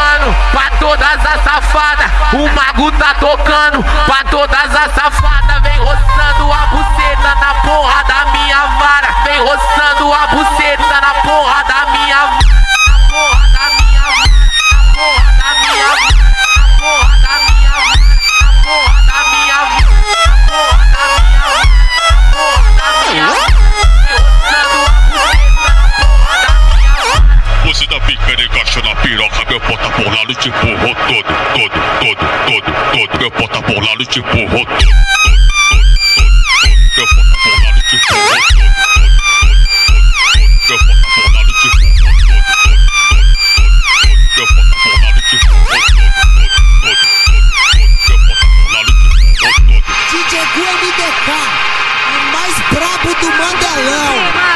mano, pra todas as safadas. O mago tá tocando, pra todas as safadas. Vem roçando a bunda. Você da pica negacha na piroca, meu pota por lá no te empurrou todo, todo, todo, todo, todo. Meu pota por lá no te empurrou todo, todo, todo, todo. Meu te empurrou todo, todo, todo, todo. Meu por lá no te empurrou todo, todo, todo, todo. Meu te empurrou todo, todo, todo, todo. Meu por lá no te empurrou todo. DJ Gu MDK, o mais brabo do Mandelão.